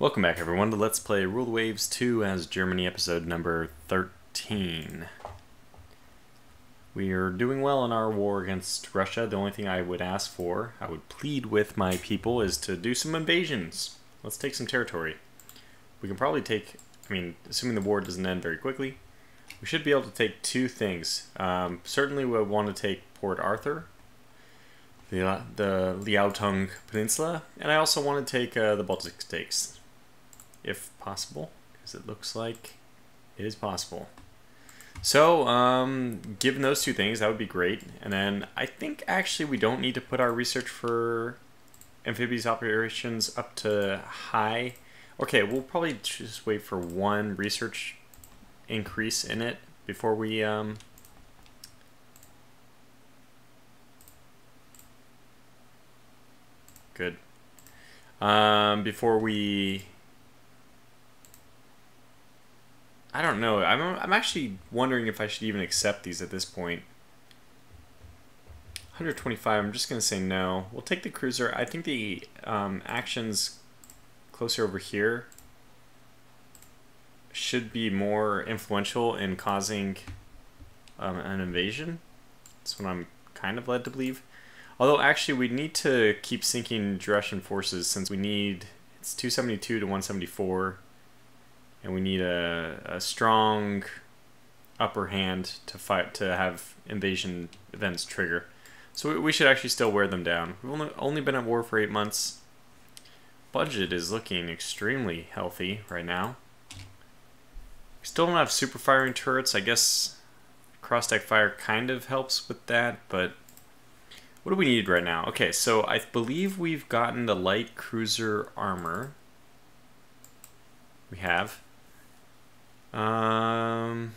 Welcome back, everyone, to Let's Play Rule the Waves 2 as Germany episode number 13. We are doing well in our war against Russia. The only thing I would ask for, I would plead with my people, is to do some invasions. Let's take some territory. We can probably take, I mean, assuming the war doesn't end very quickly, we should be able to take two things. Um, certainly we want to take Port Arthur, the, the Liaotung Peninsula, and I also want to take uh, the Baltic States if possible, because it looks like it is possible. So, um, given those two things, that would be great. And then I think actually we don't need to put our research for amphibious operations up to high. Okay, we'll probably just wait for one research increase in it before we um, good um, before we I don't know. I'm I'm actually wondering if I should even accept these at this point. 125. I'm just gonna say no. We'll take the cruiser. I think the um, actions closer over here should be more influential in causing um, an invasion. That's what I'm kind of led to believe. Although actually we need to keep sinking Russian forces since we need it's 272 to 174 and we need a, a strong upper hand to fight to have invasion events trigger. So we should actually still wear them down. We've only, only been at war for eight months. Budget is looking extremely healthy right now. We still don't have super firing turrets. I guess cross-deck fire kind of helps with that, but what do we need right now? Okay, so I believe we've gotten the light cruiser armor. We have. Um,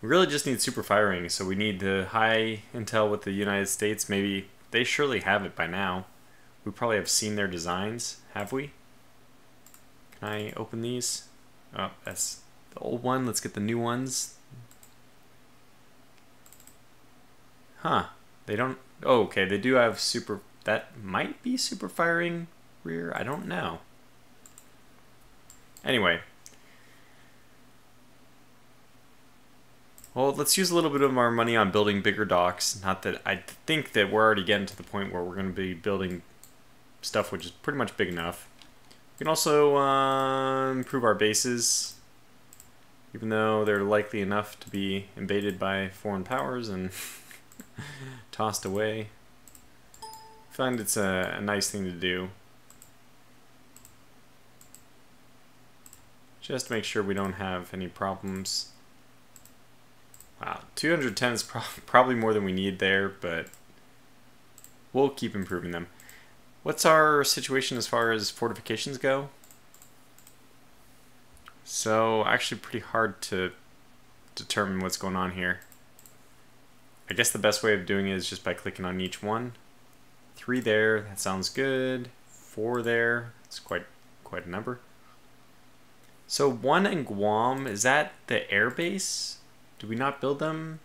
we really just need super firing, so we need the high intel with the United States. Maybe they surely have it by now. We probably have seen their designs, have we? Can I open these? Oh, that's the old one. Let's get the new ones. Huh. They don't... Oh, okay. They do have super... That might be super firing rear. I don't know. Anyway. Well, let's use a little bit of our money on building bigger docks. Not that I think that we're already getting to the point where we're going to be building stuff which is pretty much big enough. We can also uh, improve our bases, even though they're likely enough to be invaded by foreign powers and tossed away. I find it's a, a nice thing to do. Just to make sure we don't have any problems. Wow, 210 is pro probably more than we need there, but we'll keep improving them. What's our situation as far as fortifications go? So, actually pretty hard to determine what's going on here. I guess the best way of doing it is just by clicking on each one. Three there, that sounds good. Four there, it's quite quite a number. So one in Guam, is that the air base? Do we not build them?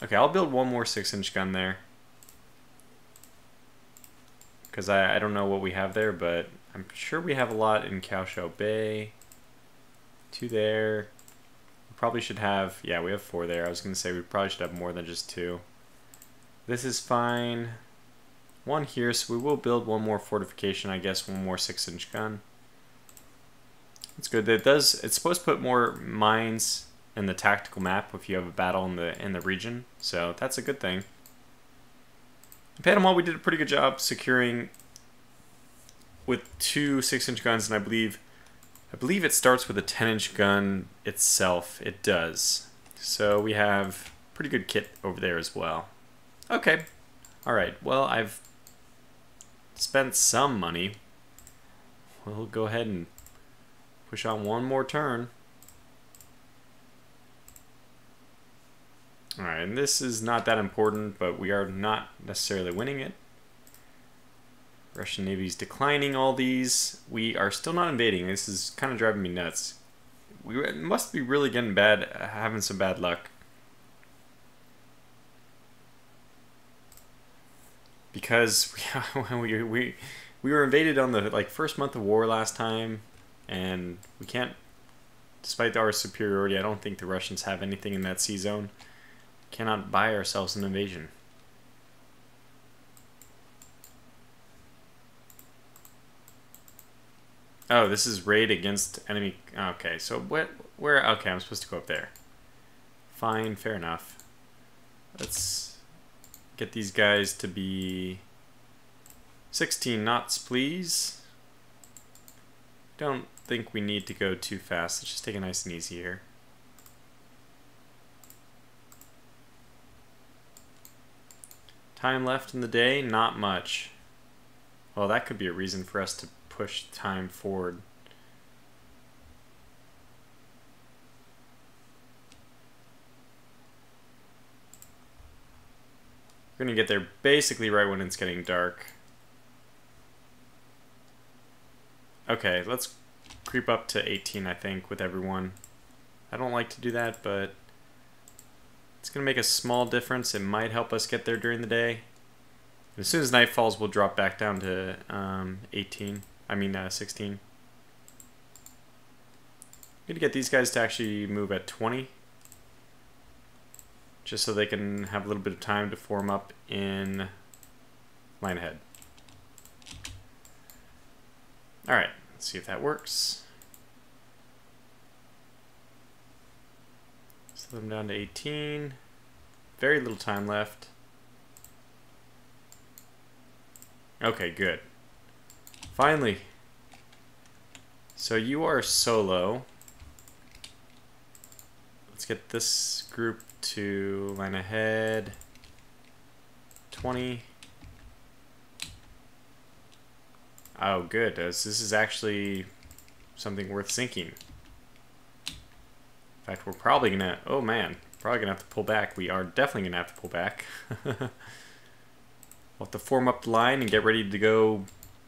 Okay, I'll build one more 6-inch gun there. Because I, I don't know what we have there, but I'm sure we have a lot in Kiaochow Bay. Two there. We probably should have, yeah, we have four there. I was going to say we probably should have more than just two. This is fine. One here, so we will build one more fortification, I guess, one more 6-inch gun. It's good. It does. It's supposed to put more mines in the tactical map if you have a battle in the in the region. So that's a good thing. In Panama, we did a pretty good job securing with two six-inch guns, and I believe, I believe it starts with a 10-inch gun itself. It does. So we have pretty good kit over there as well. Okay. All right. Well, I've spent some money. We'll go ahead and Push on one more turn. Alright, and this is not that important, but we are not necessarily winning it. Russian Navy's declining all these. We are still not invading. This is kind of driving me nuts. We must be really getting bad, having some bad luck. because we, we we were invaded on the like first month of war last time, and we can't. Despite our superiority, I don't think the Russians have anything in that sea zone. Cannot buy ourselves an invasion. Oh, this is raid against enemy. Okay, so what? Where? Okay, I'm supposed to go up there. Fine, fair enough. Let's get these guys to be 16 knots, please. Don't think we need to go too fast. Let's just take it nice and easy here. Time left in the day? Not much. Well, that could be a reason for us to push time forward. We're going to get there basically right when it's getting dark. Okay, let's creep up to 18, I think, with everyone. I don't like to do that, but it's going to make a small difference. It might help us get there during the day. As soon as night falls, we'll drop back down to um, 18. I mean, uh, 16. I'm going to get these guys to actually move at 20 just so they can have a little bit of time to form up in line ahead. Alright, let's see if that works. Slow them down to 18. Very little time left. Okay, good. Finally. So you are solo. Let's get this group to line ahead. 20. Oh, good. This is actually something worth sinking. In fact, we're probably gonna... Oh, man. Probably gonna have to pull back. We are definitely gonna have to pull back. we'll have to form up the line and get ready to go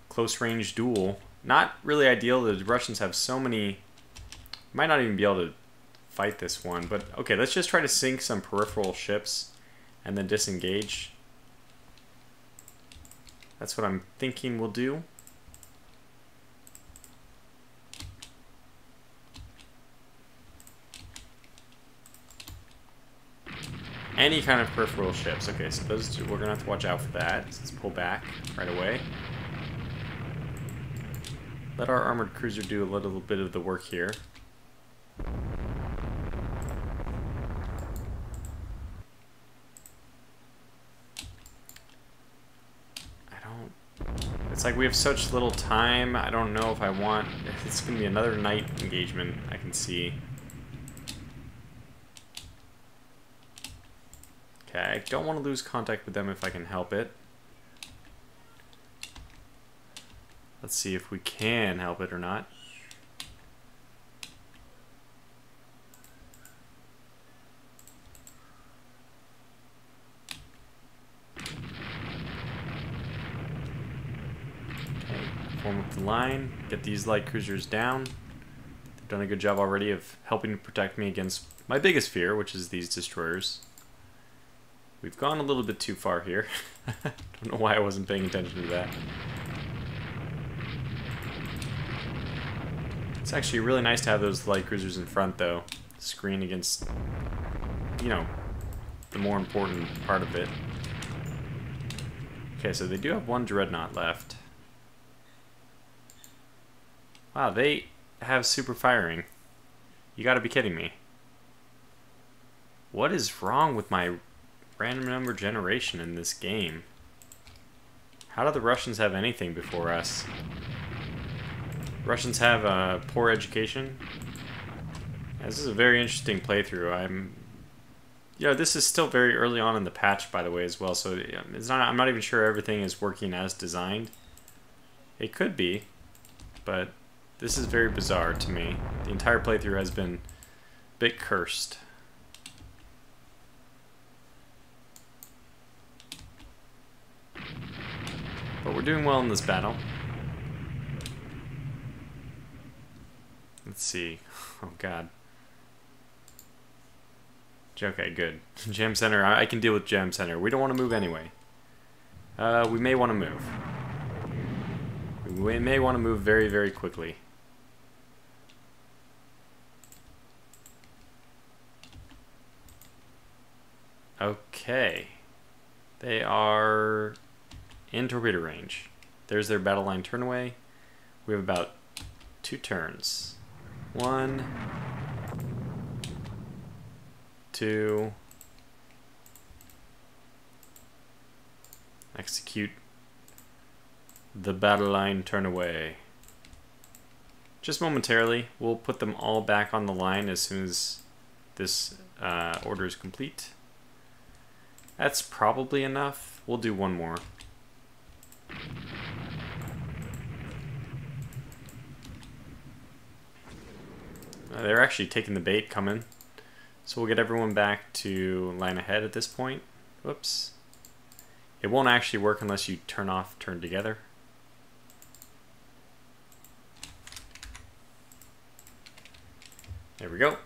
close range duel. Not really ideal. The Russians have so many... Might not even be able to fight this one. But okay, let's just try to sink some peripheral ships and then disengage. That's what I'm thinking we'll do. Any kind of peripheral ships. Okay, so those two, we're to have to watch out for that. Let's pull back right away. Let our armored cruiser do a little bit of the work here. I don't it's like we have such little time. I don't know if I want... It's going to be another night engagement, I can see. Okay, I don't want to lose contact with them if I can help it. Let's see if we can help it or not. form up the line, get these light cruisers down. They've done a good job already of helping to protect me against my biggest fear, which is these destroyers. We've gone a little bit too far here. Don't know why I wasn't paying attention to that. It's actually really nice to have those light cruisers in front, though. Screen against, you know, the more important part of it. Okay, so they do have one dreadnought left. Wow, they have super firing. You gotta be kidding me. What is wrong with my random number generation in this game? How do the Russians have anything before us? Russians have a poor education. This is a very interesting playthrough. I'm, you know, this is still very early on in the patch, by the way, as well. So um, it's not. I'm not even sure everything is working as designed. It could be, but this is very bizarre to me. The entire playthrough has been a bit cursed. But we're doing well in this battle. Let's see. Oh god. Okay, good. Jam Center, I can deal with Jam Center. We don't want to move anyway. Uh, we may want to move. We may want to move very, very quickly. Okay. They are in torpedo range. There's their battle line turn away. We have about two turns. One, two, execute the battle line turn away. Just momentarily, we'll put them all back on the line as soon as this uh, order is complete. That's probably enough. We'll do one more. Uh, they're actually taking the bait coming. So we'll get everyone back to line ahead at this point. Whoops. It won't actually work unless you turn off turn together. There we go.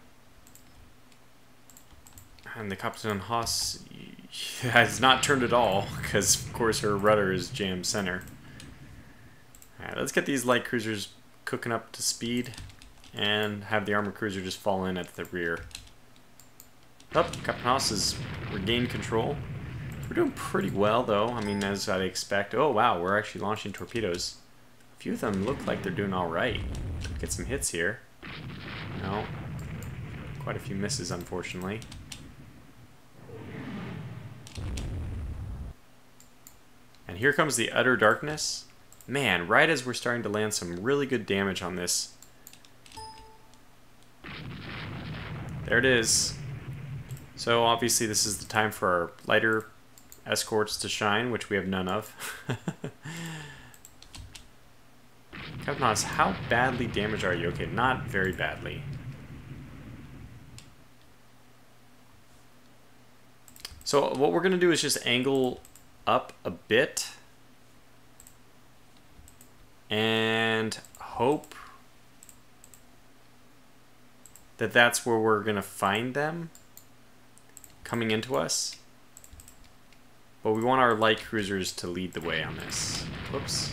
And the Captain Haas has not turned at all, because of course her rudder is jammed center. Alright, let's get these light cruisers cooking up to speed and have the armor cruiser just fall in at the rear. Up, oh, has regained control. We're doing pretty well though, I mean as I'd expect. Oh wow, we're actually launching torpedoes. A few of them look like they're doing alright. Get some hits here. No. Quite a few misses unfortunately. And here comes the utter darkness. Man, right as we're starting to land some really good damage on this. There it is. So obviously this is the time for our lighter escorts to shine, which we have none of. Haas, how badly damaged are you? Okay, not very badly. So what we're going to do is just angle up a bit and hope that that's where we're going to find them coming into us. But we want our light cruisers to lead the way on this. Whoops.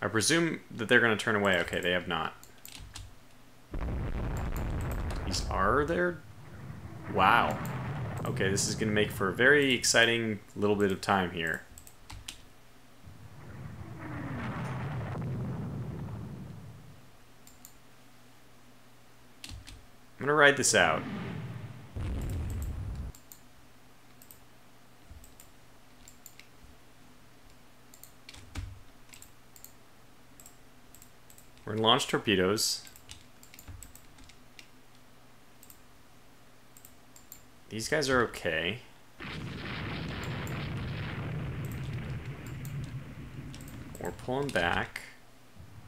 I presume that they're going to turn away. Okay, they have not. These are there Wow. Okay, this is going to make for a very exciting little bit of time here. I'm to ride this out. We're to launch torpedoes. These guys are okay. We're pulling back.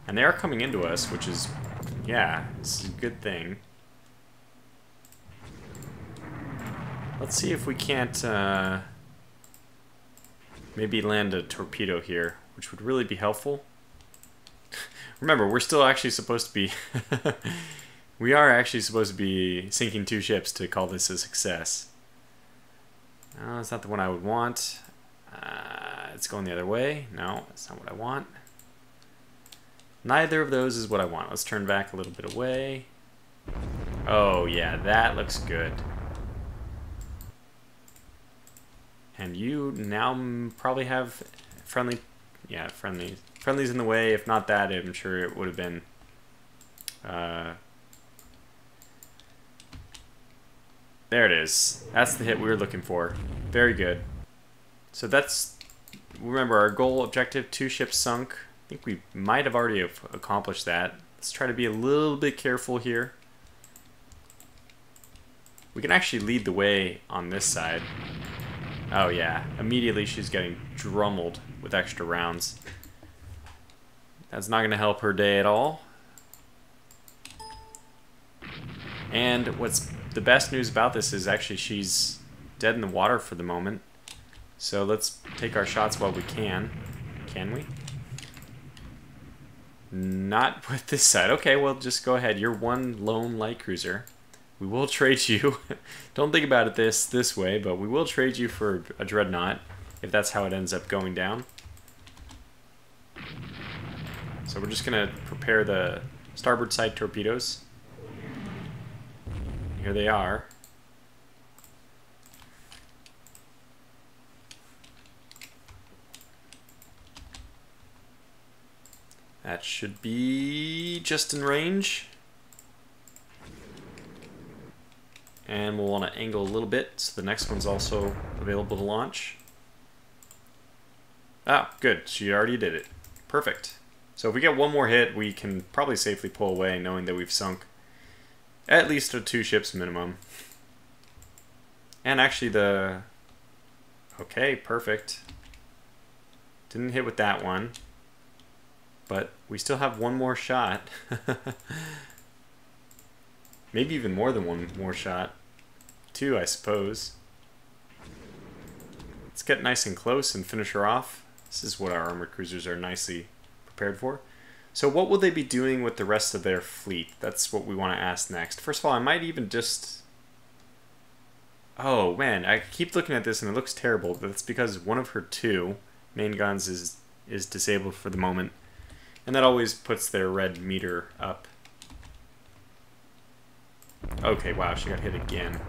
And they are coming into us, which is, yeah, is a good thing. Let's see if we can't, uh, maybe land a torpedo here, which would really be helpful. Remember, we're still actually supposed to be We are actually supposed to be sinking two ships to call this a success. No, it's not the one I would want. Uh, it's going the other way. No, that's not what I want. Neither of those is what I want. Let's turn back a little bit away. Oh, yeah, that looks good. And you now probably have friendly... Yeah, friendly. friendlies in the way. If not that, I'm sure it would have been... Uh, There it is. That's the hit we were looking for. Very good. So that's, remember our goal objective, two ships sunk. I think we might have already accomplished that. Let's try to be a little bit careful here. We can actually lead the way on this side. Oh yeah, immediately she's getting drummeled with extra rounds. That's not going to help her day at all. And what's the best news about this is actually she's dead in the water for the moment. So let's take our shots while we can. Can we? Not with this side. Okay, well, just go ahead. You're one lone light cruiser. We will trade you. Don't think about it this this way, but we will trade you for a dreadnought if that's how it ends up going down. So we're just gonna prepare the starboard side torpedoes. Here they are. That should be just in range. And we'll want to angle a little bit so the next one's also available to launch. Ah, good. She already did it. Perfect. So if we get one more hit, we can probably safely pull away knowing that we've sunk at least two ships minimum. And actually the... Okay, perfect. Didn't hit with that one. But we still have one more shot. Maybe even more than one more shot. Two, I suppose. Let's get nice and close and finish her off. This is what our armored cruisers are nicely prepared for. So what will they be doing with the rest of their fleet? That's what we want to ask next. First of all, I might even just... Oh, man, I keep looking at this and it looks terrible, it's because one of her two main guns is, is disabled for the moment. And that always puts their red meter up. Okay, wow, she got hit again.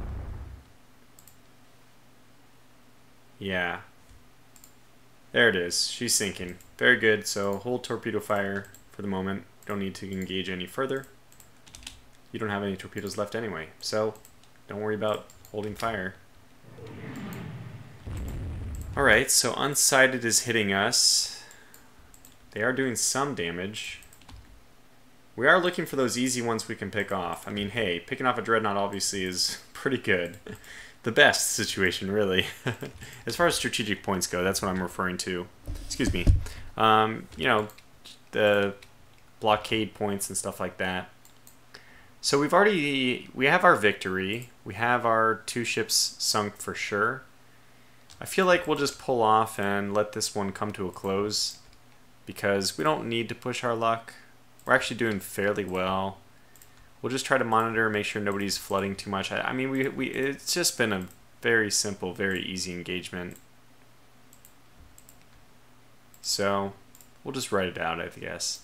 Yeah. There it is. She's sinking. Very good. So hold torpedo fire for the moment. Don't need to engage any further. You don't have any torpedoes left anyway. So don't worry about holding fire. Alright, so unsighted is hitting us. They are doing some damage. We are looking for those easy ones we can pick off. I mean, hey, picking off a Dreadnought obviously is pretty good. The best situation, really. as far as strategic points go, that's what I'm referring to. Excuse me. Um, you know, the blockade points and stuff like that. So we've already, we have our victory. We have our two ships sunk for sure. I feel like we'll just pull off and let this one come to a close because we don't need to push our luck. We're actually doing fairly well. We'll just try to monitor, and make sure nobody's flooding too much. I, I mean, we, we it's just been a very simple, very easy engagement. So, we'll just write it out, I guess.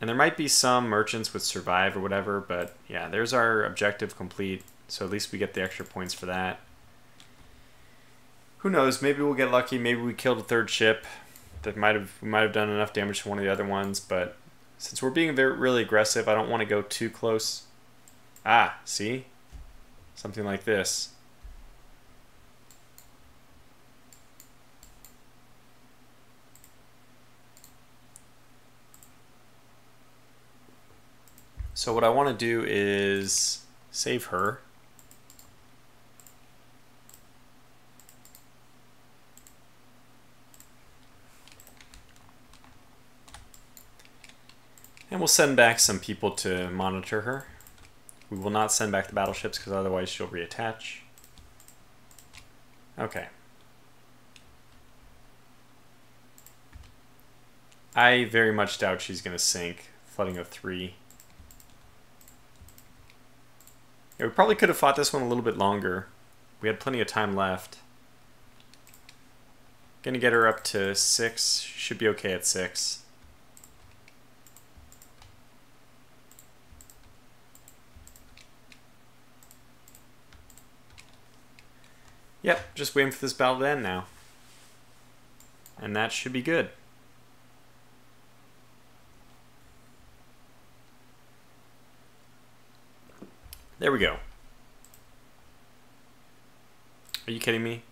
And there might be some merchants with survive or whatever, but yeah, there's our objective complete. So at least we get the extra points for that who knows? Maybe we'll get lucky. Maybe we killed a third ship. That might have might have done enough damage to one of the other ones. But since we're being very really aggressive, I don't want to go too close. Ah, see, something like this. So what I want to do is save her. And we'll send back some people to monitor her. We will not send back the battleships because otherwise she'll reattach. Okay. I very much doubt she's going to sink, flooding a 3. Yeah, we probably could have fought this one a little bit longer. We had plenty of time left. Gonna get her up to 6. Should be okay at 6. Just waiting for this battle to end now. And that should be good. There we go. Are you kidding me?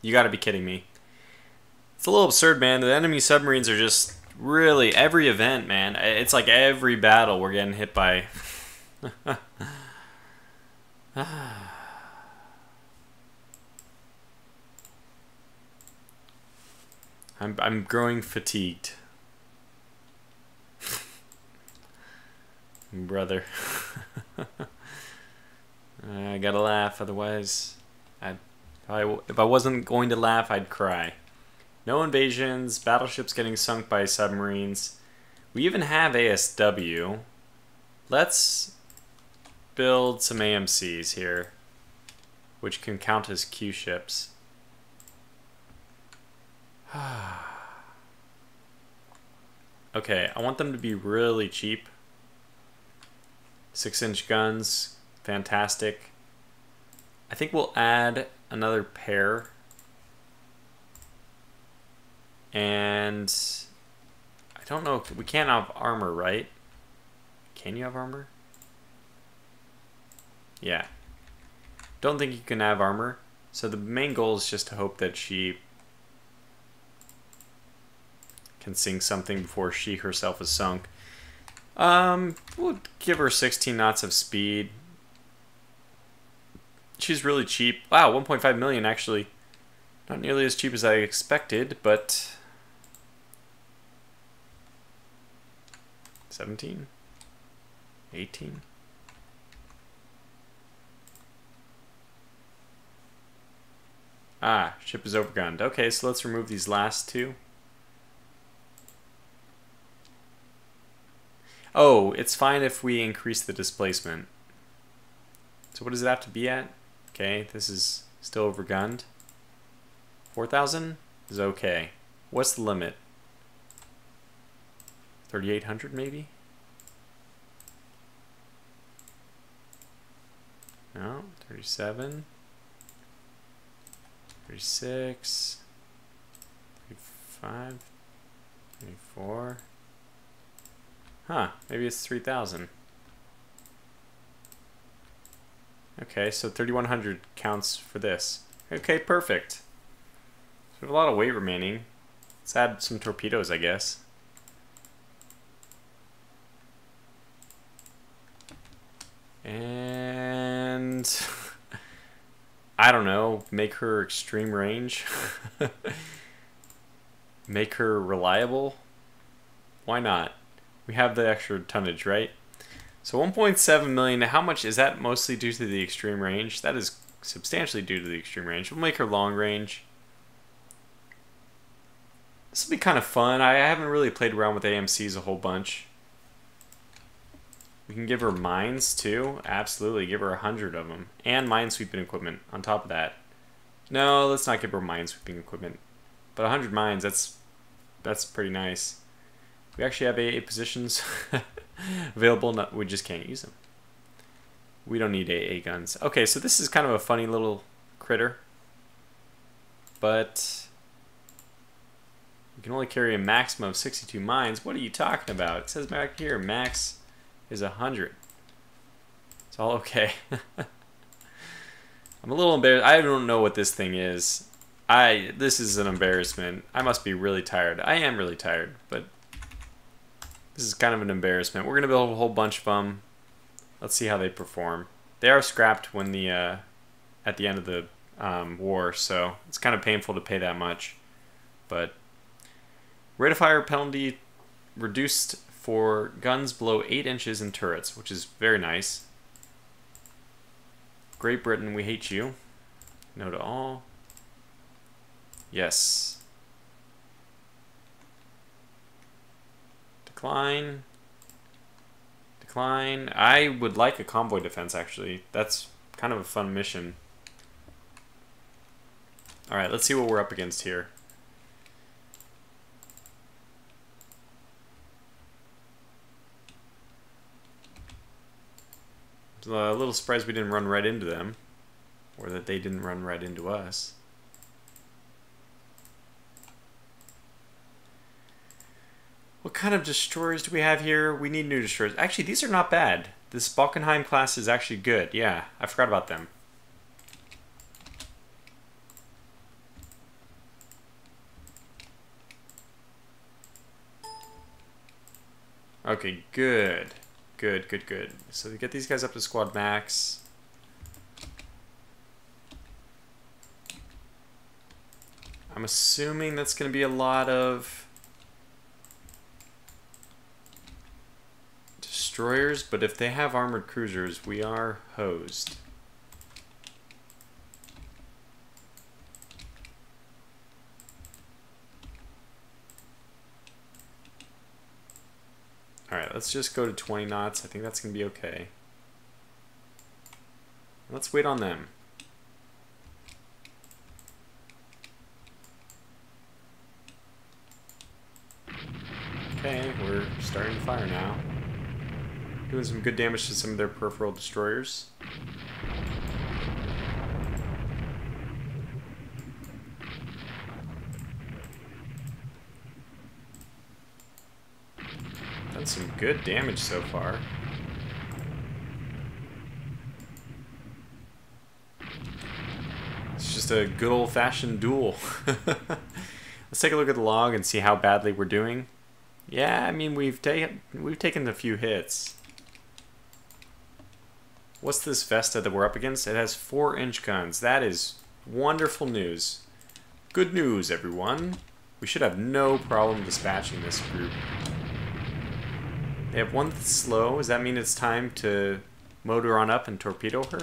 You gotta be kidding me. It's a little absurd, man. The enemy submarines are just really every event, man. It's like every battle we're getting hit by. I'm I'm growing fatigued. Brother. I gotta laugh, otherwise, I, if I wasn't going to laugh, I'd cry. No invasions, battleships getting sunk by submarines. We even have ASW. Let's build some AMCs here, which can count as Q ships. okay, I want them to be really cheap. Six inch guns, fantastic. I think we'll add another pair. And I don't know, we can't have armor, right? Can you have armor? Yeah. Don't think you can have armor. So the main goal is just to hope that she can sing something before she herself is sunk. Um, we'll give her 16 knots of speed. She's really cheap. Wow, 1.5 million actually. Not nearly as cheap as I expected, but 17? 18? Ah, ship is overgunned. Okay, so let's remove these last two. Oh, it's fine if we increase the displacement. So what does it have to be at? Okay, this is still overgunned. 4,000 is okay. What's the limit? 3,800 maybe? No, 37. 36. 35. 34. Huh, maybe it's 3,000. Okay, so 3,100 counts for this. Okay, perfect. So we have a lot of weight remaining. Let's add some torpedoes, I guess. And... I don't know, make her extreme range. make her reliable. Why not? We have the extra tonnage, right? So 1.7 million, how much is that mostly due to the extreme range? That is substantially due to the extreme range. We'll make her long range. This will be kind of fun. I haven't really played around with AMCs a whole bunch. We can give her mines too. Absolutely, give her a hundred of them. And minesweeping equipment on top of that. No, let's not give her minesweeping equipment. But a hundred mines, that's that's pretty nice. We actually have AA positions available. No, we just can't use them. We don't need AA guns. Okay, so this is kind of a funny little critter. But you can only carry a maximum of 62 mines. What are you talking about? It says back here, max is 100. It's all okay. I'm a little embarrassed. I don't know what this thing is. I This is an embarrassment. I must be really tired. I am really tired, but this is kind of an embarrassment. We're going to build a whole bunch of them. Let's see how they perform. They are scrapped when the uh, at the end of the um, war, so it's kind of painful to pay that much. But rate of fire penalty reduced for guns below 8 inches in turrets, which is very nice. Great Britain, we hate you. No to all. Yes. Decline. Decline. I would like a convoy defense, actually. That's kind of a fun mission. Alright, let's see what we're up against here. a little surprised we didn't run right into them. Or that they didn't run right into us. What kind of destroyers do we have here? We need new destroyers. Actually, these are not bad. This Balkenheim class is actually good. Yeah, I forgot about them. Okay, good. Good, good, good. So we get these guys up to squad max. I'm assuming that's going to be a lot of destroyers, but if they have armored cruisers, we are hosed. Alright, let's just go to 20 knots. I think that's going to be okay. Let's wait on them. Okay, we're starting to fire now. Doing some good damage to some of their peripheral destroyers. Done some good damage so far. It's just a good old-fashioned duel. Let's take a look at the log and see how badly we're doing. Yeah, I mean we've taken we've taken a few hits. What's this Vesta that we're up against? It has four inch guns. That is wonderful news. Good news, everyone. We should have no problem dispatching this group. They have one slow. Does that mean it's time to motor on up and torpedo her?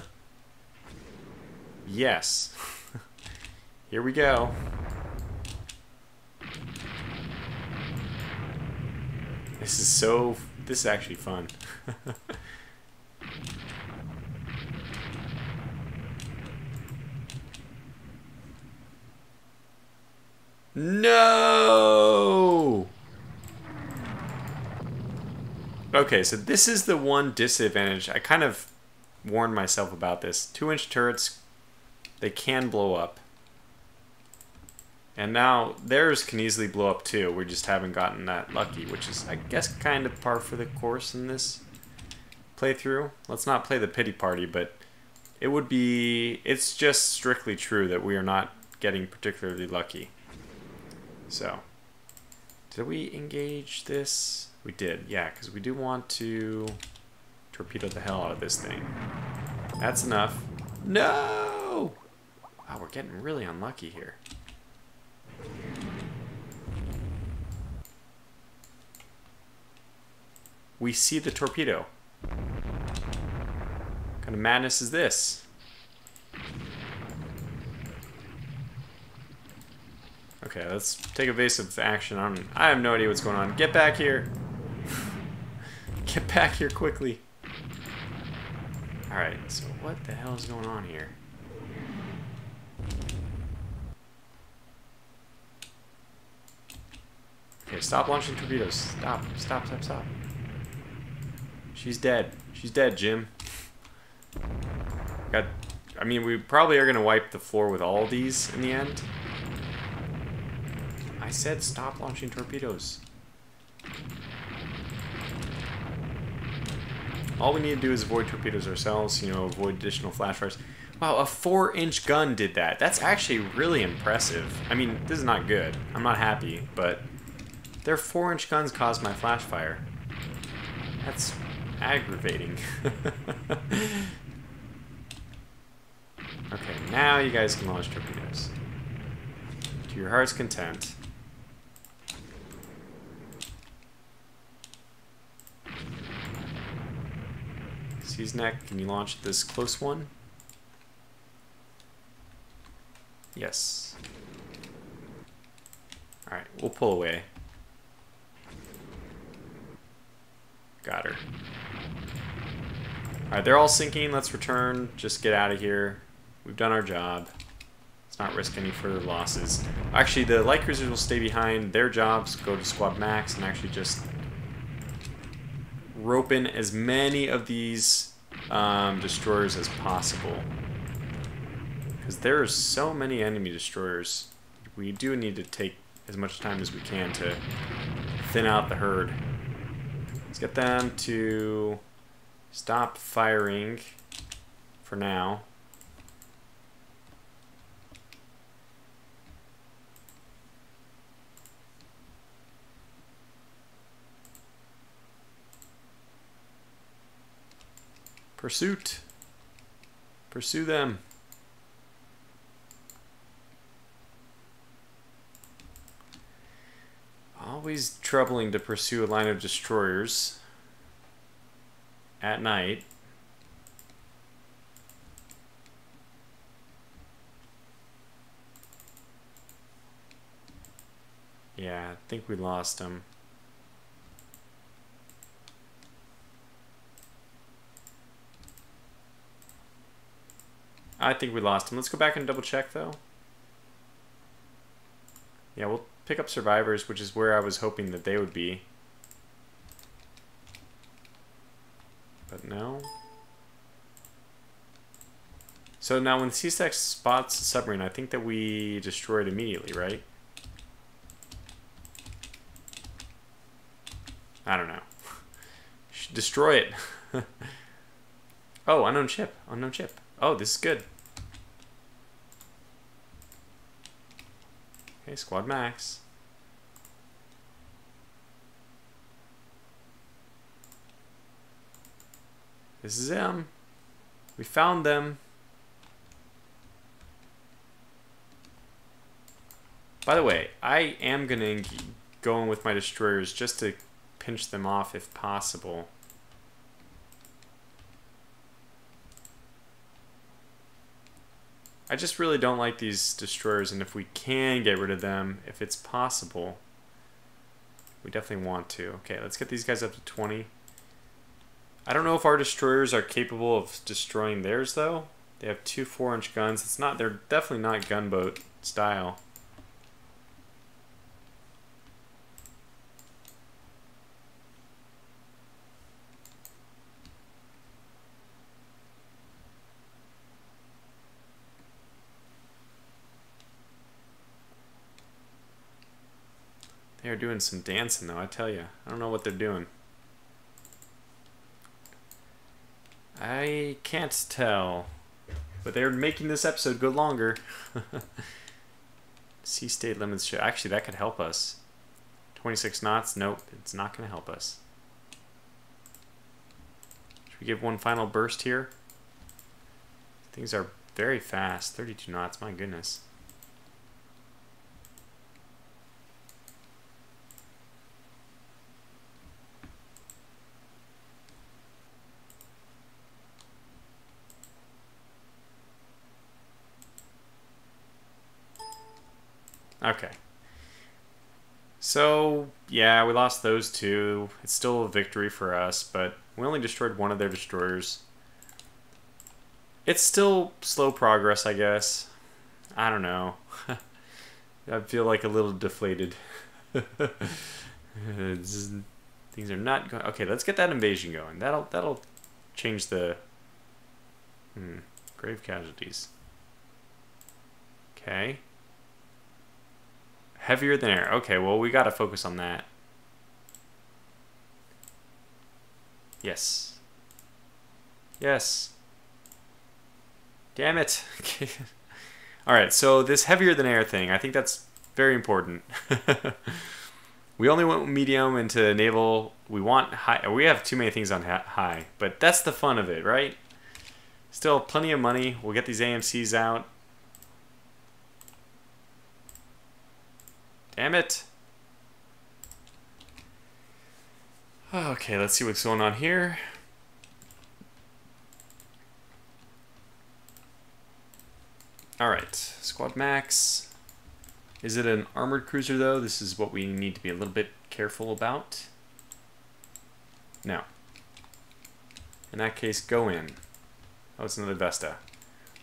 Yes. Here we go. This is so... This is actually fun. no! Okay, so this is the one disadvantage. I kind of warned myself about this. Two-inch turrets, they can blow up. And now theirs can easily blow up too. We just haven't gotten that lucky, which is, I guess, kind of par for the course in this playthrough. Let's not play the pity party, but it would be... It's just strictly true that we are not getting particularly lucky. So, did we engage this? We did, yeah, because we do want to torpedo the hell out of this thing. That's enough. No! Wow, we're getting really unlucky here. We see the torpedo. What kind of madness is this? Okay, let's take evasive action on. I have no idea what's going on. Get back here! Get back here quickly! Alright, so what the hell is going on here? Okay, stop launching torpedoes. Stop, stop, stop, stop. She's dead. She's dead, Jim. Got. I mean, we probably are gonna wipe the floor with all these in the end. I said stop launching torpedoes. All we need to do is avoid torpedoes ourselves, you know, avoid additional flash fires. Wow, a 4-inch gun did that. That's actually really impressive. I mean, this is not good. I'm not happy, but their 4-inch guns caused my flash fire. That's aggravating. okay, now you guys can launch torpedoes. To your heart's content. Seize neck, can you launch this close one? Yes. Alright, we'll pull away. Got her. Alright, they're all sinking. Let's return. Just get out of here. We've done our job. Let's not risk any further losses. Actually, the light cruisers will stay behind. Their jobs go to squad max and actually just rope in as many of these um, destroyers as possible. Because there are so many enemy destroyers. We do need to take as much time as we can to thin out the herd. Let's get them to stop firing for now. Pursuit. Pursue them. Always troubling to pursue a line of destroyers at night. Yeah, I think we lost him. I think we lost him. Let's go back and double check, though. Yeah, we'll pick up survivors, which is where I was hoping that they would be. But no. So now when C-Stack spots a submarine, I think that we destroy it immediately, right? I don't know. destroy it. oh, unknown ship. Unknown ship. Oh, this is good. Okay, squad max. This is them. We found them. By the way, I am going to go in with my destroyers just to pinch them off if possible. I just really don't like these destroyers, and if we can get rid of them, if it's possible, we definitely want to. Okay, let's get these guys up to 20. I don't know if our destroyers are capable of destroying theirs, though. They have two 4-inch guns. It's not. They're definitely not gunboat style. Doing some dancing, though, I tell you. I don't know what they're doing. I can't tell. But they're making this episode go longer. Sea state limits show. Actually, that could help us. 26 knots? Nope, it's not going to help us. Should we give one final burst here? Things are very fast. 32 knots, my goodness. Okay. So, yeah, we lost those two. It's still a victory for us, but we only destroyed one of their destroyers. It's still slow progress, I guess. I don't know. I feel like a little deflated. things are not going. Okay, let's get that invasion going. That'll that'll change the hmm, grave casualties. Okay. Heavier than air. Okay, well, we got to focus on that. Yes. Yes. Damn it. Alright, so this heavier than air thing, I think that's very important. we only went medium into naval. We want high. We have too many things on high, but that's the fun of it, right? Still plenty of money. We'll get these AMCs out. Damn it. Okay, let's see what's going on here. Alright, squad max. Is it an armored cruiser though? This is what we need to be a little bit careful about. No. In that case, go in. Oh, it's another Vesta.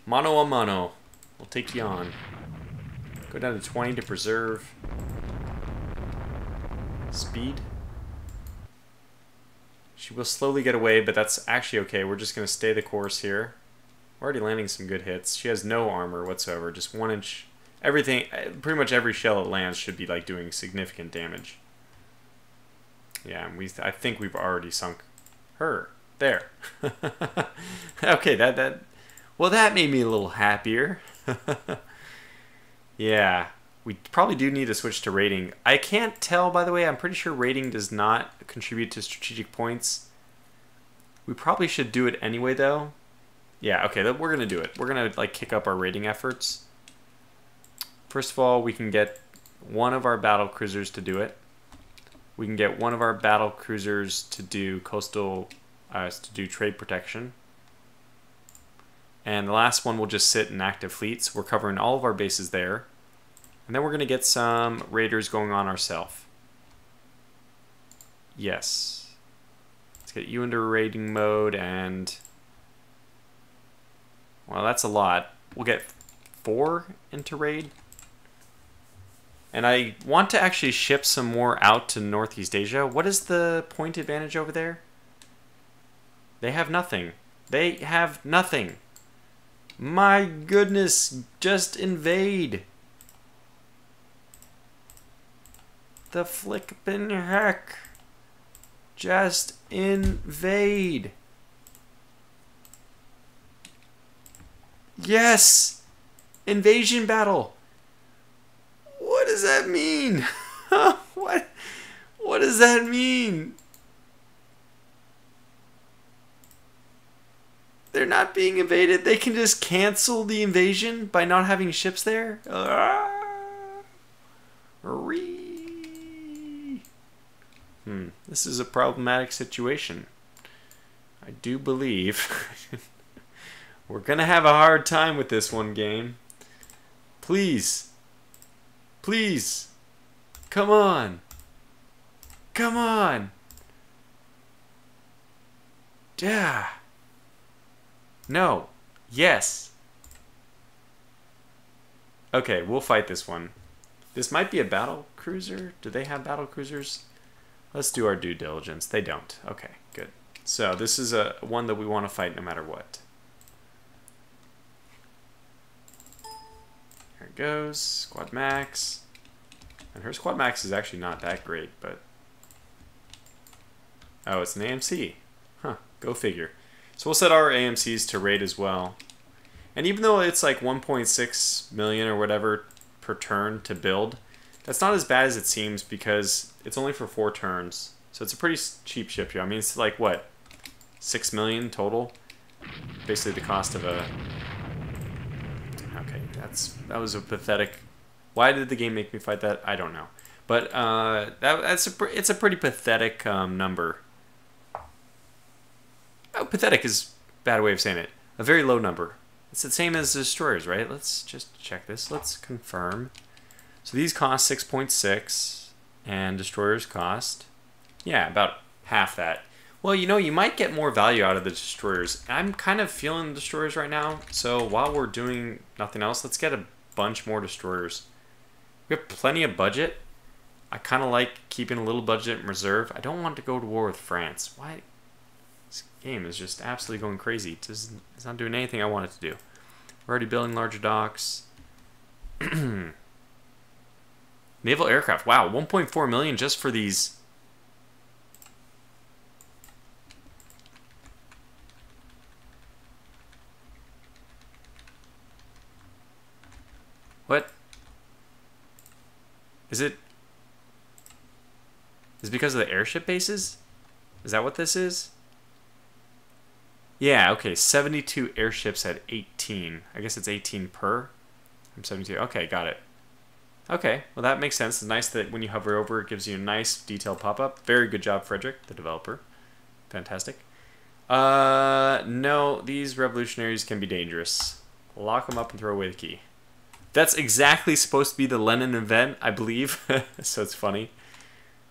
Mano a mano. We'll take you on. Go down to 20 to preserve speed. She will slowly get away, but that's actually okay. We're just going to stay the course here. We're already landing some good hits. She has no armor whatsoever, just one inch. Everything, eh, pretty much every shell it lands should be like doing significant damage. Yeah, and we. I think we've already sunk her. There. okay, that that. Well, that made me a little happier. Yeah, we probably do need to switch to raiding. I can't tell, by the way. I'm pretty sure raiding does not contribute to strategic points. We probably should do it anyway, though. Yeah, okay, we're going to do it. We're going to like kick up our raiding efforts. First of all, we can get one of our battle cruisers to do it. We can get one of our battle cruisers to do coastal, uh, to do trade protection. And the last one will just sit in active fleets. We're covering all of our bases there. And then we're going to get some raiders going on ourselves. Yes. Let's get you into raiding mode and... Well, that's a lot. We'll get four into raid. And I want to actually ship some more out to Northeast Asia. What is the point advantage over there? They have nothing. They have nothing. My goodness, just invade. The flippin' heck. Just invade. Yes! Invasion battle! What does that mean? what? What does that mean? They're not being invaded. They can just cancel the invasion by not having ships there? Ah. Hmm. This is a problematic situation. I do believe we're going to have a hard time with this one game. Please. Please. Come on. Come on. Yeah. No. Yes. Okay, we'll fight this one. This might be a battle cruiser. Do they have battle cruisers? Let's do our due diligence. They don't. Okay, good. So this is a one that we want to fight no matter what. There it goes. Squad max. And her squad max is actually not that great, but... Oh, it's an AMC. Huh, go figure. So we'll set our AMCs to raid as well. And even though it's like 1.6 million or whatever per turn to build, that's not as bad as it seems because it's only for four turns. So it's a pretty cheap ship here. I mean, it's like, what, 6 million total? Basically the cost of a... Okay, that's that was a pathetic... Why did the game make me fight that? I don't know. But uh, that, that's a, it's a pretty pathetic um, number. Oh, pathetic is a bad way of saying it. A very low number. It's the same as destroyers, right? Let's just check this. Let's confirm. So these cost 6.6 and destroyers cost, yeah, about half that. Well, you know, you might get more value out of the destroyers. I'm kind of feeling destroyers right now. So while we're doing nothing else, let's get a bunch more destroyers. We have plenty of budget. I kind of like keeping a little budget in reserve. I don't want to go to war with France. Why? Game is just absolutely going crazy. It's, it's not doing anything I want it to do. We're already building larger docks. Naval aircraft. Wow, 1.4 million just for these. What? Is it... Is it because of the airship bases? Is that what this is? Yeah, okay, 72 airships at 18. I guess it's 18 per. I'm 72. Okay, got it. Okay, well that makes sense. It's nice that when you hover over, it gives you a nice detailed pop-up. Very good job, Fredrik, the developer. Fantastic. Uh, no, these revolutionaries can be dangerous. Lock them up and throw away the key. That's exactly supposed to be the Lenin event, I believe. so it's funny.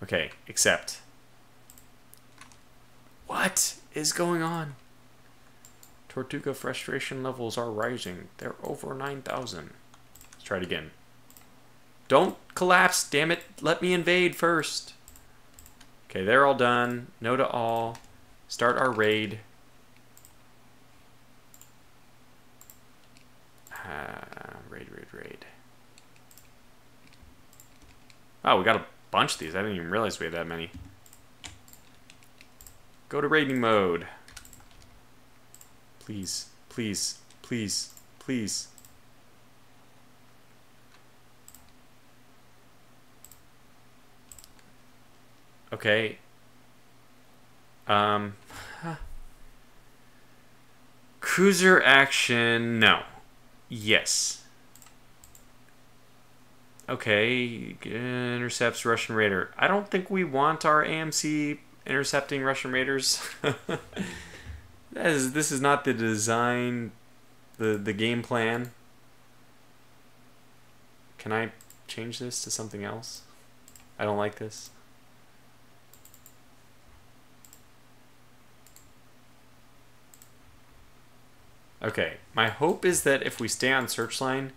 Okay, except. What is going on? Tortuga frustration levels are rising. They're over 9,000. Let's try it again. Don't collapse, damn it. Let me invade first. Okay, they're all done. No to all. Start our raid. Uh, raid, raid, raid. Oh, we got a bunch of these. I didn't even realize we had that many. Go to raiding mode. Please, please, please, please. Okay. Um. Cruiser action, no. Yes. Okay, intercepts Russian Raider. I don't think we want our AMC intercepting Russian Raiders. is, this is not the design, the, the game plan. Can I change this to something else? I don't like this. Okay, my hope is that if we stay on Searchline,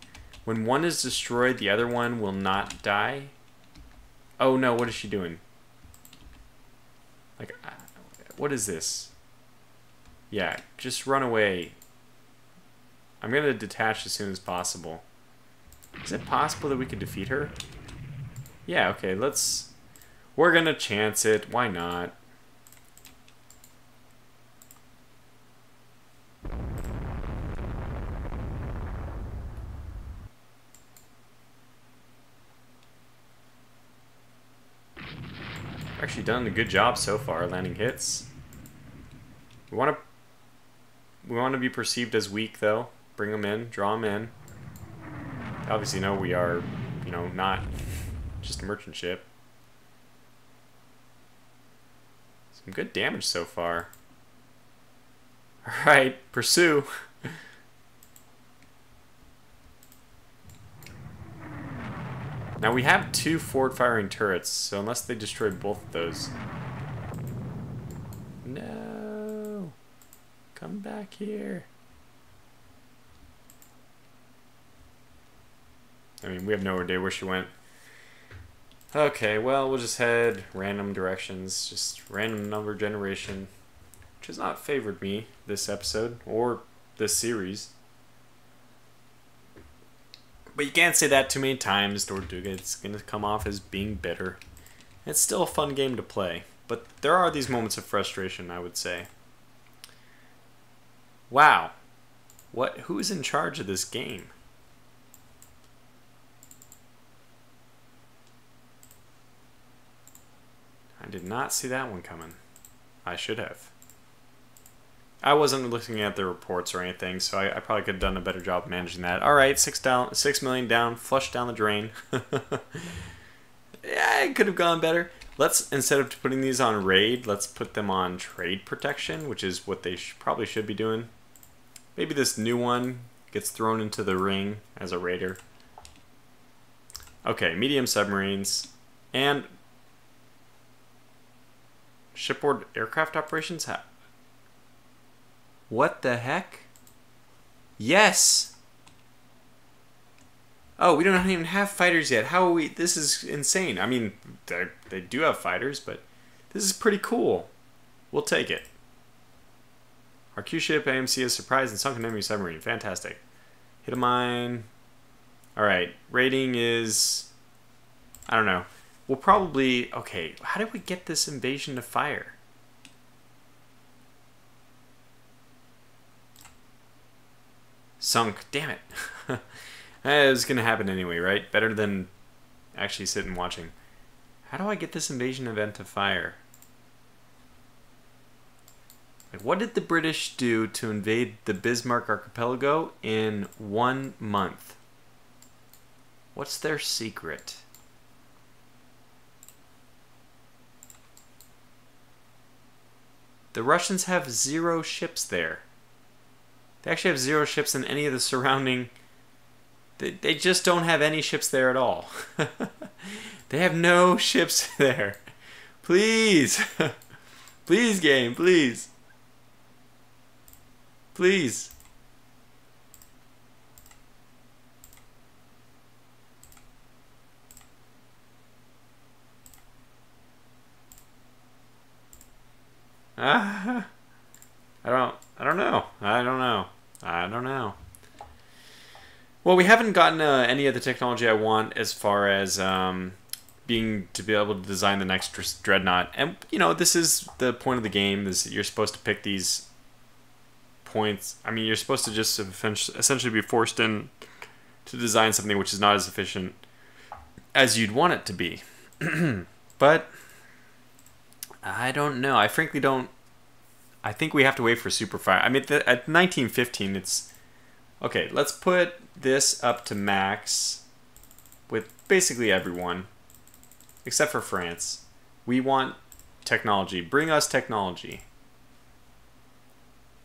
when one is destroyed, the other one will not die. Oh no, what is she doing? Like, what is this? Yeah, just run away. I'm gonna detach as soon as possible. Is it possible that we could defeat her? Yeah, okay, let's... We're gonna chance it. Why not? Actually done a good job so far landing hits. We want to we want to be perceived as weak though. Bring them in, draw them in. Obviously no, we are, you know, not just a merchant ship. Some good damage so far. Alright, pursue. Now we have two forward firing turrets, so unless they destroy both of those. No! Come back here. I mean, we have no idea where she went. Okay, well, we'll just head random directions, just random number generation, which has not favored me this episode or this series. But you can't say that too many times, Tortuga. It's going to come off as being bitter. It's still a fun game to play, but there are these moments of frustration, I would say. Wow. What who's in charge of this game? I did not see that one coming. I should have. I wasn't looking at the reports or anything, so I, I probably could have done a better job managing that. All right, six down, six million down, flush down the drain. yeah, it could have gone better. Let's instead of putting these on raid, let's put them on trade protection, which is what they sh probably should be doing. Maybe this new one gets thrown into the ring as a raider. Okay, medium submarines and shipboard aircraft operations. What the heck? Yes! Oh, we don't even have fighters yet. How are we? This is insane. I mean, they do have fighters, but this is pretty cool. We'll take it. Our Q ship AMC is surprised and sunk an enemy submarine. Fantastic. Hit a mine. Alright, raiding is. I don't know. We'll probably. Okay, how did we get this invasion to fire? Sunk. Damn it. Eh, it was going to happen anyway, right? Better than actually sitting watching. How do I get this invasion event to fire? Like, what did the British do to invade the Bismarck Archipelago in one month? What's their secret? The Russians have zero ships there. They actually have zero ships in any of the surrounding. They, they just don't have any ships there at all. they have no ships there. Please. please, game, please. Please. Ah. I don't I don't know. I don't know. I don't know. Well, we haven't gotten uh, any of the technology I want as far as um, being to be able to design the next dreadnought. And you know, this is the point of the game. Is you're supposed to pick these points. I mean, you're supposed to just essentially be forced in to design something which is not as efficient as you'd want it to be. but I don't know. I frankly don't I think we have to wait for Superfire. I mean, the, at 1915, it's okay. Let's put this up to max with basically everyone, except for France. We want technology. Bring us technology.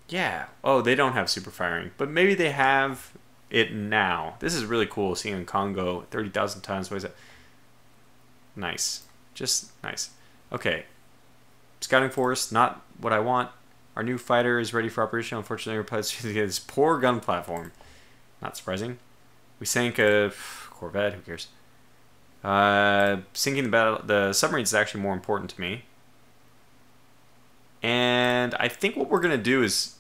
Yeah. Oh, they don't have super firing, but maybe they have it now. This is really cool. Seeing in Congo, thirty thousand tons. What is it? Nice. Just nice. Okay. Scouting force, not what I want. Our new fighter is ready for operation. Unfortunately, replaced this poor gun platform. Not surprising. We sank a Corvette. Who cares? Uh, sinking the battle, the submarines is actually more important to me. And I think what we're gonna do is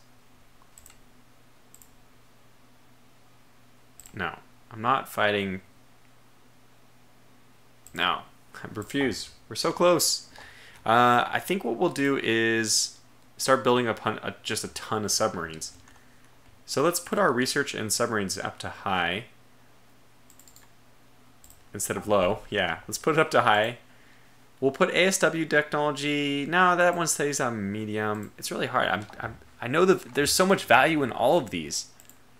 no, I'm not fighting. No, I refuse. We're so close. Uh, I think what we'll do is start building up a, just a ton of submarines. So let's put our research in submarines up to high instead of low. Yeah, let's put it up to high. We'll put ASW technology. No, that one stays on medium. It's really hard. I'm, I'm, I know that there's so much value in all of these.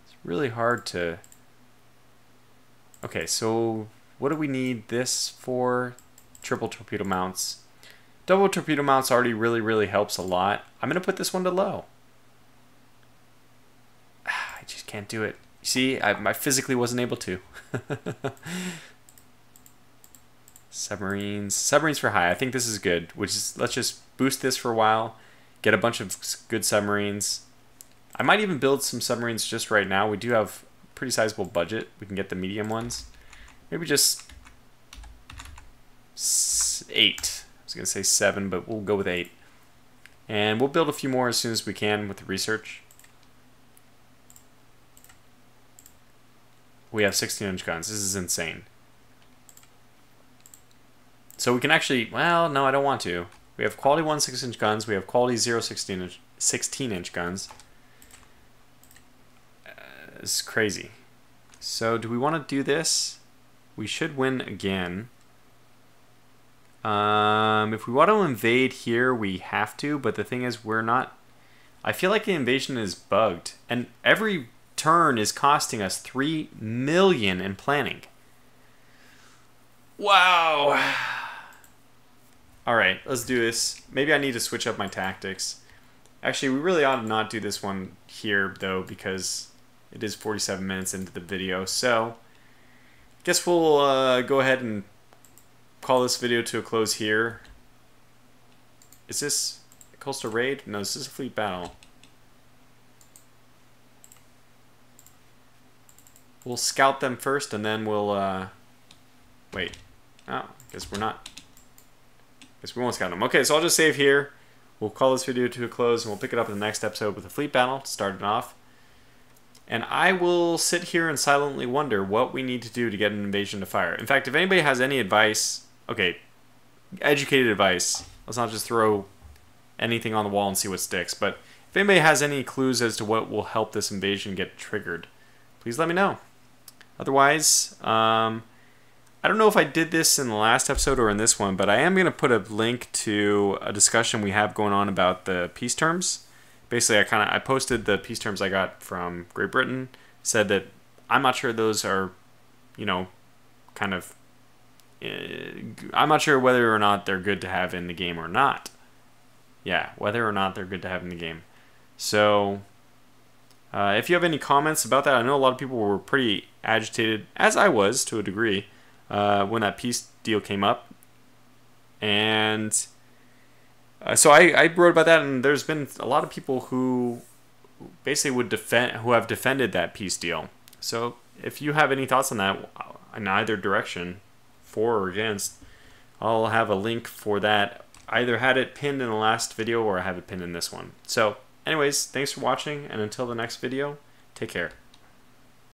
It's really hard to... Okay, so what do we need this for? Triple torpedo mounts. Double torpedo mounts already really, really helps a lot. I'm going to put this one to low. I just can't do it. See, I, I physically wasn't able to. Submarines. Submarines for high. I think this is good. Which is let's just boost this for a while. Get a bunch of good submarines. I might even build some submarines just right now. We do have pretty sizable budget. We can get the medium ones. Maybe just eight. I was gonna say seven, but we'll go with eight. And we'll build a few more as soon as we can with the research. We have 16 inch guns. This is insane. So we can actually, well, no, I don't want to. We have quality 1 6 inch guns. We have quality 0 16 inch, 16 inch guns. Uh, it's crazy. So do we want to do this? We should win again. Um, if we want to invade here, we have to. But the thing is, we're not... I feel like the invasion is bugged. And every turn is costing us 3 million in planning. Wow. All right, let's do this. Maybe I need to switch up my tactics. Actually, we really ought to not do this one here, though, because it is 47 minutes into the video. So, guess we'll uh, go ahead and call this video to a close here. Is this a coastal raid? No, this is a fleet battle. We'll scout them first, and then we'll, uh... Wait. Oh, guess we're not We won't scout them. Okay, so I'll just save here. We'll call this video to a close, and we'll pick it up in the next episode with a fleet battle to start it off. And I will sit here and silently wonder what we need to do to get an invasion to fire. In fact, if anybody has any advice, okay, educated advice, let's not just throw anything on the wall and see what sticks, but if anybody has any clues as to what will help this invasion get triggered, please let me know. Otherwise, um, I don't know if I did this in the last episode or in this one, but I am going to put a link to a discussion we have going on about the peace terms. Basically, I kind of I posted the peace terms I got from Great Britain. Said that I'm not sure those are, you know, kind of. Uh, I'm not sure whether or not they're good to have in the game or not. Yeah, whether or not they're good to have in the game. So, uh, if you have any comments about that, I know a lot of people were pretty agitated, as I was to a degree uh, when that peace deal came up. And uh, so I, I wrote about that, and there's been a lot of people who basically would defend, who have defended that peace deal. So if you have any thoughts on that in either direction, for or against, I'll have a link for that. Either had it pinned in the last video or I have it pinned in this one. So anyways, thanks for watching, and until the next video, take care.